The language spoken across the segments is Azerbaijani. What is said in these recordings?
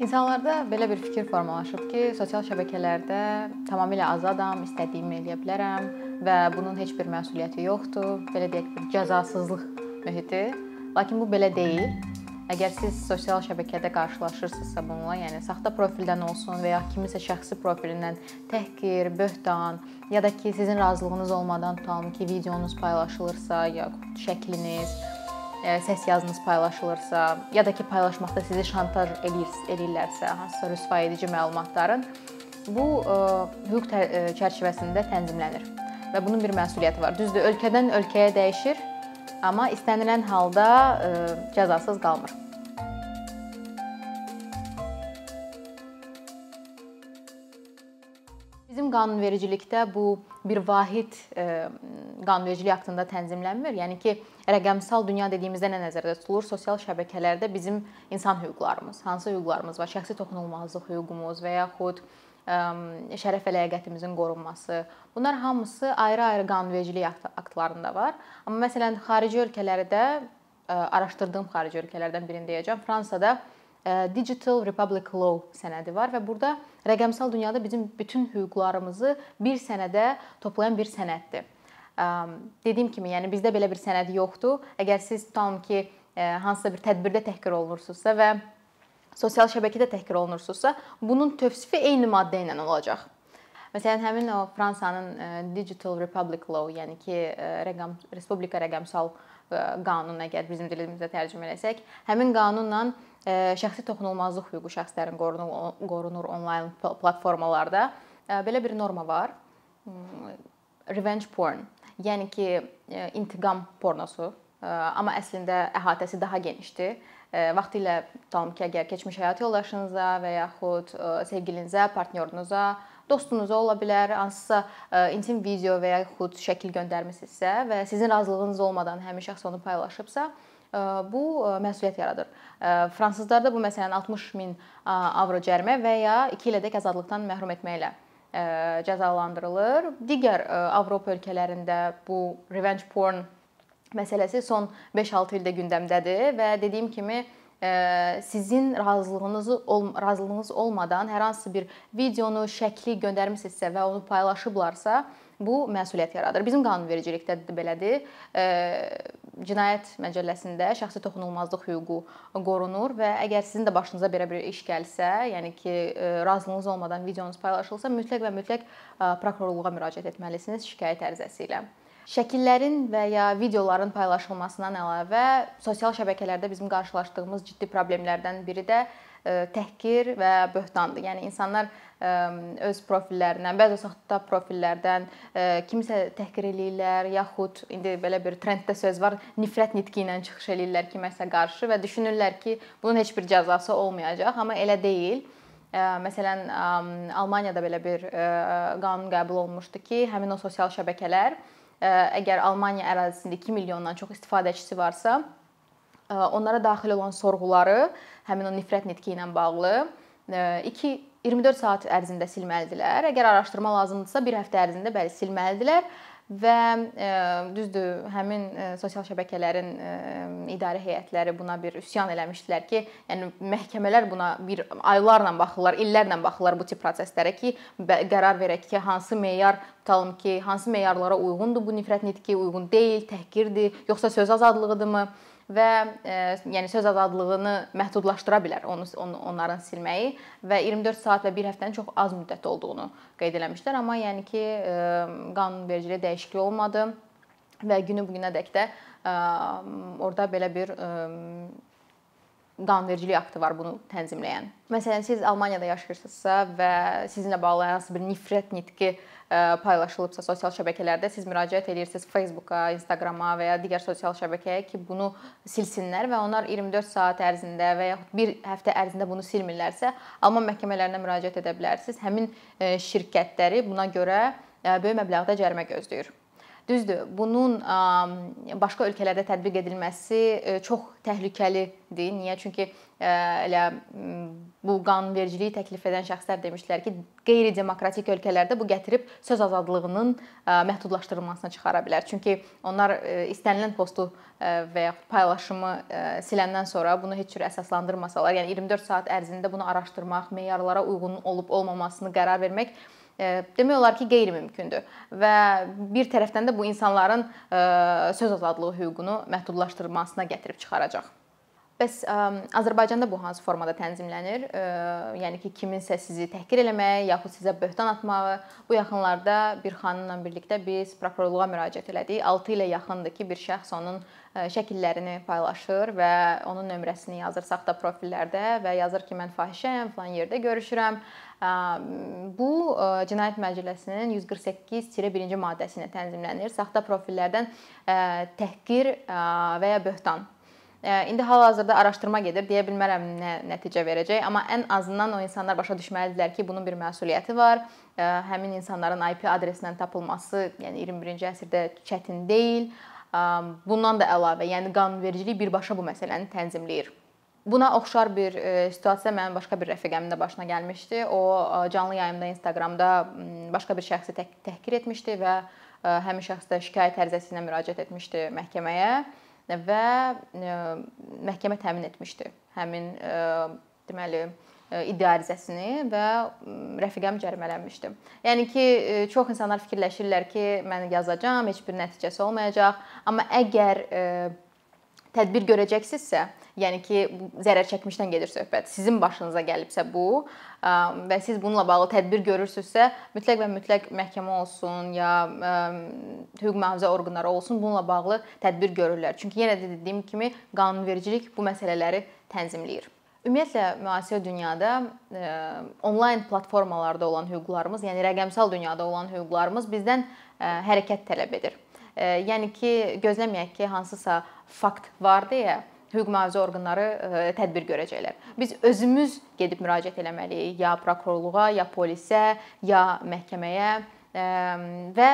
İnsanlarda belə bir fikir formalaşıb ki, sosial şəbəkələrdə tamamilə azadam, istədiyimi eləyə bilərəm və bunun heç bir məsuliyyəti yoxdur. Belə deyək, bir cəzasızlıq mühiti. Lakin bu belə deyil. Əgər siz sosial şəbəkədə qarşılaşırsınızsa bununla, yəni saxta profildən olsun və ya kiminsə şəxsi profilindən təhqir, böhtan ya da ki, sizin razılığınız olmadan tutalım ki, videonuz paylaşılırsa ya şəkliniz səs yazınız paylaşılırsa, ya da ki paylaşmaqda sizi şantaj eləyir, eləyirlərsə, hansısa rüsvay edici məlumatların bu hüquq çərçivəsində tənzimlənir və bunun bir məsuliyyəti var. Düzdür, ölkədən ölkəyə dəyişir, amma istənilən halda cəzasız qalmır. Bizim qanunvericilikdə bu bir vahid qanunvericilik aktında tənzimlənmir. Yəni ki, rəqəmsal dünya dediyimizdə nə nəzərdə tutulur? Sosial şəbəkələrdə bizim insan hüquqlarımız, hansı hüquqlarımız var? Şəxsi toxunulmazlıq hüququmuz və yaxud şərəf və ləyaqətimizin qorunması. Bunlar hamısı ayrı-ayrı qanunvericilik aktlarında var. Amma məsələn, xarici ölkələrdə araşdırdığım xarici ölkələrdən birini deyəcəm. Fransada Digital Republic Law sənədi var və burada rəqəmsal dünyada bizim bütün hüquqlarımızı bir sənədə toplayan bir sənəddir. Dediyim kimi, yəni bizdə belə bir sənəd yoxdur. Əgər siz tutalım ki, hansısa bir tədbirdə təhqir olunursunuzsa və sosial şəbəkədə təhqir olunursunuzsa, bunun tövsifi eyni maddə ilə olacaq. Məsələn, həmin o Fransanın Digital Republic Law, yəni ki, rəqəm respublika rəqəmsal qanun əgər bizim dilimizdə tərcümə etsək, həmin qanunla şəxsi toxunulmazlıq hüququ şəxslərin qorunur, qorunur onlayn platformalarda belə bir norma var. Hmm, revenge porn Yəni ki, e, intiqam pornosu, e, amma əslində əhatəsi daha genişdir. E, vaxtilə tutalım ki, əgər keçmiş həyat yoldaşınıza və yaxud sevgilinizə, partnyorunuza, dostunuza ola bilər, hansısa intim video və yaxud şəkil göndərmisinizsə və sizin razılığınız olmadan həmin şəxs onu paylaşıbsa, bu məsuliyyət yaradır. Fransızlarda bu məsələn 60 min avro cərimə və ya 2 ilədək azadlıqdan məhrum etməklə cəzalandırılır. Digər Avropa ölkələrində bu revenge porn məsələsi son 5-6 ildə gündəmdədir və dediyim kimi sizin razılığınız ol razılığınız olmadan hər hansı bir videonu, şəkli göndərmisinizsə və onu paylaşıblarsa, bu məsuliyyət yaradır. Bizim qanunvericilikdə də belədir. Cinayət məcəlləsində şəxsi toxunulmazlıq hüququ qorunur və əgər sizin də başınıza belə bir iş gəlsə, yəni ki, razılığınız olmadan videonuz paylaşılsa, mütləq və mütləq prokurorluğa müraciət etməlisiniz şikayət ərizəsi ilə. Şəkillərin və ya videoların paylaşılmasından əlavə sosial şəbəkələrdə bizim qarşılaşdığımız ciddi problemlərdən biri də təhqir və böhtandır. Yəni insanlar öz profillərindən, bəzi saxta profillərdən kimisə təhqir eləyirlər, yaxud indi belə bir trenddə söz var, nifrət nitqi ilə çıxış eləyirlər kiməsə qarşı və düşünürlər ki, bunun heç bir cəzası olmayacaq, amma elə deyil. Məsələn, Almaniyada belə bir qanun qəbul olunmuşdu ki, həmin o sosial şəbəkələr əgər Almaniya ərazisində 2 milyondan çox istifadəçisi varsa, onlara daxil olan sorğuları həmin o nifrət nitqi ilə bağlı 2 24 saat ərzində silməlidirlər. Əgər araşdırma lazımdırsa, 1 həftə ərzində bəli silməlidirlər və e, düzdür, həmin e, sosial şəbəkələrin e, idarə heyətləri buna bir üsyan eləmişdilər ki, yəni məhkəmələr buna bir aylarla baxırlar, illərlə baxırlar bu tip proseslərə ki, qərar verək ki, hansı meyar tutalım ki, hansı meyarlara uyğundur bu nifrət nitqi, uyğun deyil, təhqirdir, yoxsa söz azadlığıdırmı? Və e, yəni söz azadlığını məhdudlaşdıra bilər onu, onu onların silməyi və 24 saat və 1 həftənin çox az müddət olduğunu qeyd eləmişlər, amma yəni ki, e, qanunvericiliyə dəyişiklik olmadı və günü bu günədək də e, orada belə bir e, qanunvericilik aktı var bunu tənzimləyən. Məsələn, siz Almaniyada yaşayırsınızsa və sizinlə bağlı hər hansı bir nifrət nitqi paylaşılıbsa sosial şəbəkələrdə siz müraciət edirsiniz Facebooka, Instagrama və ya digər sosial şəbəkəyə ki, bunu silsinlər və onlar 24 saat ərzində və yaxud bir həftə ərzində bunu silmirlərsə, Alman məhkəmələrinə müraciət edə bilərsiniz. Həmin şirkətləri buna görə böyük məbləğdə cərimə gözləyir. Düzdür, bunun başqa ölkələrdə tətbiq edilməsi çox təhlükəlidir. Niyə? Çünki elə bu qanunvericiliyi təklif edən şəxslər demişlər ki, qeyri-demokratik ölkələrdə bu gətirib söz azadlığının məhdudlaşdırılmasına çıxara bilər. Çünki onlar istənilən postu və ya paylaşımı siləndən sonra bunu heç cür əsaslandırmasalar, yəni 24 saat ərzində bunu araşdırmaq, meyarlara uyğun olub olmamasını qərar vermək demək olar ki, qeyri-mümkündür və bir tərəfdən də bu insanların söz azadlığı hüququnu məhdudlaşdırmasına gətirib çıxaracaq. Bəs Azərbaycanda bu hansı formada tənzimlənir? Yəni ki, kiminsə sizi təhqir eləməyi, yaxud sizə böhtan atmağı. Bu yaxınlarda bir xanımla birlikdə biz prokurorluğa müraciət elədik. 6 ilə yaxındır ki, bir şəxs onun şəkillərini paylaşır və onun nömrəsini yazır saxta profillərdə və yazır ki, mən fahişəyəm, falan yerdə görüşürəm. Bu Cinayət Məcəlləsinin 148-1-ci maddəsinə tənzimlənir. Saxta profillərdən təhqir və ya böhtan İndi hal-hazırda araşdırma gedir. Deyə bilmərəm nə nəticə verəcək, amma ən azından o insanlar başa düşməlidirlər ki, bunun bir məsuliyyəti var. Həmin insanların IP adresindən tapılması, yəni 21-ci əsrdə çətin deyil. Bundan da əlavə, yəni qanunvericilik birbaşa bu məsələni tənzimləyir. Buna oxşar bir situasiya mənim başqa bir rəfiqəmin də başına gəlmişdi. O canlı yayımda Instagramda başqa bir şəxsi təhqir etmişdi və həmin şəxs də şikayət ərizəsi ilə müraciət etmişdi məhkəməyə və məhkəmə təmin etmişdi həmin deməli iddia ərizəsini və rəfiqəm cərimələnmişdi. Yəni ki, çox insanlar fikirləşirlər ki, mən yazacağam, heç bir nəticəsi olmayacaq, amma əgər tədbir görəcəksinizsə, yəni ki, zərər çəkmişdən gedir söhbət. Sizin başınıza gəlibsə bu və siz bununla bağlı tədbir görürsünüzsə, mütləq və mütləq məhkəmə olsun ya hüquq mühafizə orqanları olsun, bununla bağlı tədbir görürlər. Çünki yenə də dediyim kimi qanunvericilik bu məsələləri tənzimləyir. Ümumiyyətlə müasir dünyada onlayn platformalarda olan hüquqlarımız, yəni rəqəmsal dünyada olan hüquqlarımız bizdən hərəkət tələb edir. Yəni ki, gözləməyək ki, hansısa fakt var deyə hüquq mühafizə orqanları tədbir görəcəklər. Biz özümüz gedib müraciət eləməliyik ya prokurorluğa, ya polisə, ya məhkəməyə və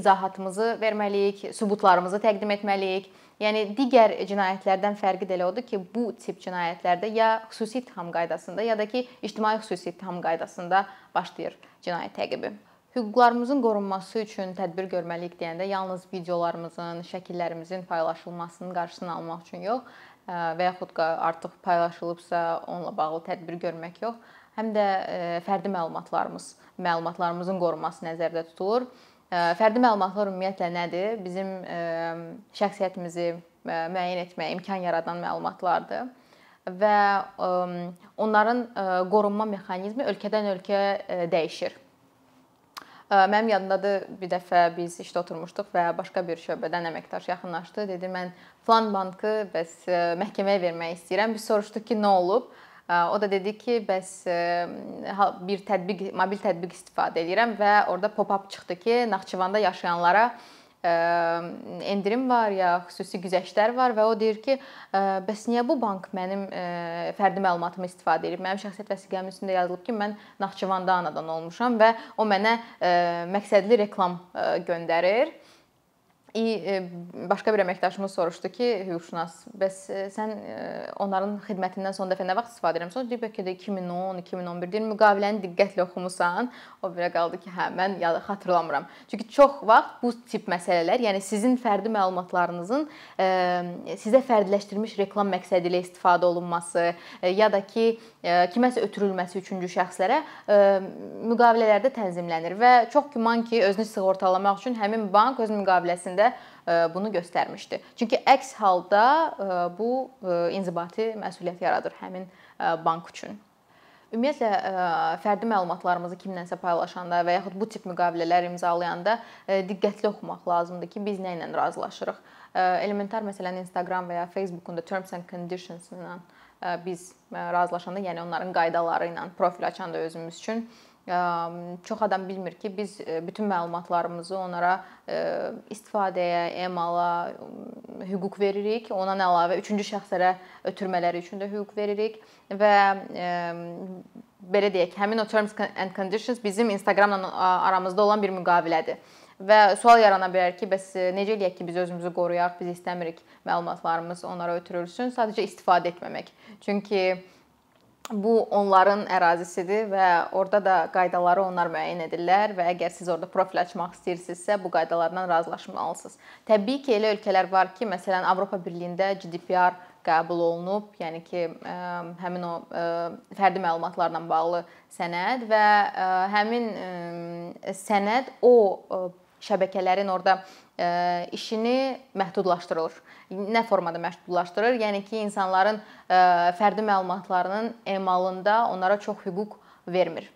izahatımızı verməliyik, sübutlarımızı təqdim etməliyik. Yəni digər cinayətlərdən fərqi də elə odur ki, bu tip cinayətlərdə ya xüsusi ittiham qaydasında, ya da ki, ictimai xüsusi ittiham qaydasında başlayır cinayət təqibi. Hüquqlarımızın qorunması üçün tədbir görməliyik deyəndə yalnız videolarımızın, şəkillərimizin paylaşılmasının qarşısını almaq üçün yox, və yaxud artıq paylaşılıbsa onunla bağlı tədbir görmək yox, həm də fərdi məlumatlarımız, məlumatlarımızın qorunması nəzərdə tutulur. Fərdi məlumatlar ümumiyyətlə nədir? Bizim şəxsiyyətimizi müəyyən etməyə imkan yaradan məlumatlardır və onların qorunma mexanizmi ölkədən ölkəyə dəyişir. Mənim yadımdadır bir dəfə biz işdə oturmuşduq və başqa bir şöbədən əməkdaş yaxınlaşdı. Dedi mən falan bankı bəs məhkəməyə vermək istəyirəm. Biz soruşduq ki, nə olub? O da dedi ki, bəs bir tətbiq, mobil tətbiq istifadə edirəm və orada pop-up çıxdı ki, Naxçıvanda yaşayanlara endirim var ya xüsusi güzəştlər var və o deyir ki, bəs niyə bu bank mənim fərdi məlumatımı istifadə edib? Mənim şəxsiyyət vəsiqəmin üstündə yazılıb ki, mən Naxçıvanda anadan olmuşam və o mənə məqsədli reklam göndərir. E, başqa bir əməkdaşımız soruşdu ki, hüquqşünas, bəs e, sən e, onların xidmətindən son dəfə nə vaxt istifadə etmisən? Deyib bəlkə də 2010, 2011 deyir, müqaviləni diqqətlə oxumusan. O belə qaldı ki, hə, mən xatırlamıram. Çünki çox vaxt bu tip məsələlər, yəni sizin fərdi məlumatlarınızın sizə fərdiləşdirilmiş reklam məqsədi ilə istifadə olunması ya da ki, kiməsə ötürülməsi üçüncü şəxslərə müqavilələrdə tənzimlənir və çox güman ki, özünü sığortalamaq üçün həmin bank öz müqaviləsində də bunu göstərmişdi. Çünki əks halda bu inzibati məsuliyyət yaradır həmin bank üçün. Ümumiyyətlə fərdi məlumatlarımızı kimlənsə paylaşanda və yaxud bu tip müqavilələr imzalayanda diqqətli oxumaq lazımdır ki, biz nə ilə razılaşırıq. Elementar məsələn Instagram və ya Facebookun da terms and conditions ilə biz razılaşanda, yəni onların qaydaları ilə profil açanda özümüz üçün çox adam bilmir ki, biz bütün məlumatlarımızı onlara istifadəyə, emala hüquq veririk. Ondan əlavə üçüncü şəxslərə ötürmələri üçün də hüquq veririk və belə deyək, həmin o terms and conditions bizim Instagramla aramızda olan bir müqavilədir. Və sual yarana bilər ki, bəs necə eləyək ki, biz özümüzü qoruyaq, biz istəmirik məlumatlarımız onlara ötürülsün, sadəcə istifadə etməmək. Çünki bu onların ərazisidir və orada da qaydaları onlar müəyyən edirlər və əgər siz orada profil açmaq istəyirsinizsə, bu qaydalardan razılaşmalısınız. Təbii ki, elə ölkələr var ki, məsələn, Avropa Birliyində GDPR qəbul olunub, yəni ki, həmin o fərdi məlumatlarla bağlı sənəd və həmin sənəd o şəbəkələrin orada işini məhdudlaşdırılır. Nə formada məhdudlaşdırır? Yəni ki, insanların fərdi məlumatlarının emalında onlara çox hüquq vermir.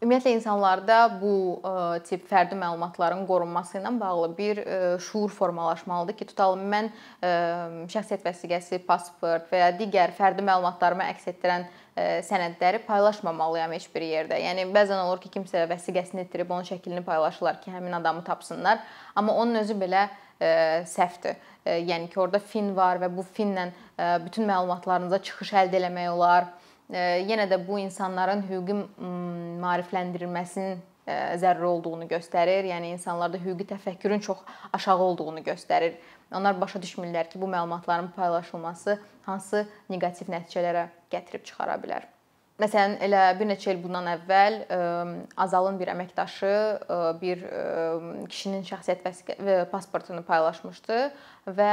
Ümumiyyətlə insanlarda bu tip fərdi məlumatların qorunması ilə bağlı bir şuur formalaşmalıdır ki, tutalım mən şəxsiyyət vəsiqəsi, pasport və ya digər fərdi məlumatlarımı əks etdirən sənədləri paylaşmamalıyam heç bir yerdə. Yəni bəzən olur ki, kimsə vəsiqəsini itirib onun şəklini paylaşırlar ki, həmin adamı tapsınlar, amma onun özü belə səhvdir. Yəni ki, orada fin var və bu finlə bütün məlumatlarınıza çıxış əldə etmək olar yenə də bu insanların hüquqi maarifləndirilməsinin zəruri olduğunu göstərir. Yəni insanlarda hüquqi təfəkkürün çox aşağı olduğunu göstərir. Onlar başa düşmürlər ki, bu məlumatların paylaşılması hansı neqativ nəticələrə gətirib çıxara bilər. Məsələn, elə bir neçə il bundan əvvəl Azalın bir əməkdaşı bir kişinin şəxsiyyət pasportunu paylaşmışdı və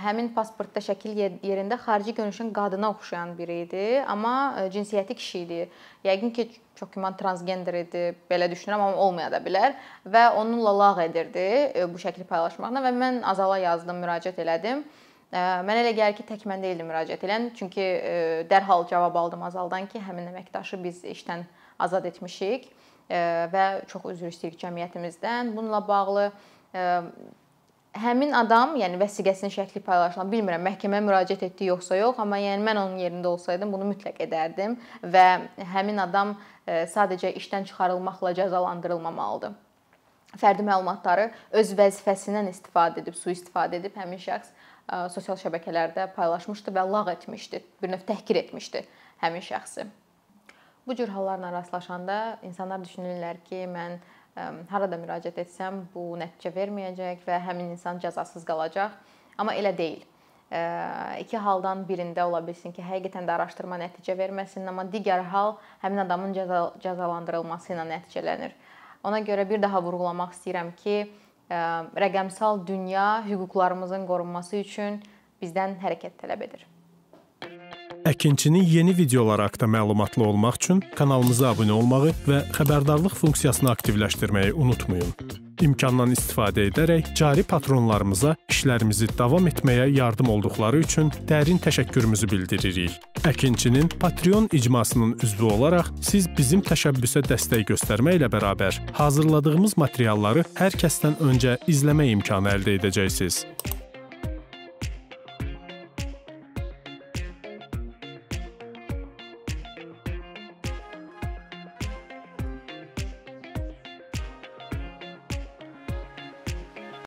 həmin pasportda şəkil yerində xarici görünüşün qadına oxşayan biri idi, amma cinsiyyəti kişi idi. Yəqin ki, çox güman transgender idi, belə düşünürəm, amma olmaya da bilər və onunla lağ edirdi bu şəkli paylaşmaqla və mən Azala yazdım, müraciət elədim. Mənə elə gəlir ki, tək mən deyildim müraciət edən, çünki dərhal cavab aldım Azaldan ki, həmin əməkdaşı biz işdən azad etmişik və çox üzr istəyirik cəmiyyətimizdən. Bununla bağlı həmin adam, yəni vəsiqəsinin şəkli paylaşılan, bilmirəm məhkəməyə müraciət etdi yoxsa yox, amma yəni mən onun yerində olsaydım bunu mütləq edərdim və həmin adam sadəcə işdən çıxarılmaqla cəzalandırılmamalıdır. Fərdi məlumatları öz vəzifəsindən istifadə edib, sui-istifadə edib həmin şəxs sosial şəbəkələrdə paylaşmışdı və lağ etmişdi, bir növ təhqir etmişdi həmin şəxsi. Bu cür hallarla rastlaşanda insanlar düşünürlər ki, mən harada müraciət etsəm bu nəticə verməyəcək və həmin insan cəzasız qalacaq. Amma elə deyil. İki haldan birində ola bilsin ki, həqiqətən də araşdırma nəticə verməsin, amma digər hal həmin adamın cəza cəzalandırılması ilə nəticələnir. Ona görə bir daha vurğulamaq istəyirəm ki, rəqəmsal dünya hüquqlarımızın qorunması üçün bizdən hərəkət tələb edir. Əkinçinin yeni videoları haqqında məlumatlı olmaq üçün kanalımıza abunə olmağı və xəbərdarlıq funksiyasını aktivləşdirməyi unutmayın imkandan istifadə edərək cari patronlarımıza işlərimizi davam etməyə yardım olduqları üçün dərin təşəkkürümüzü bildiririk. Əkinçinin Patreon icmasının üzvü olaraq siz bizim təşəbbüsə dəstək göstərməklə bərabər hazırladığımız materialları hər kəsdən öncə izləmə imkanı əldə edəcəksiniz.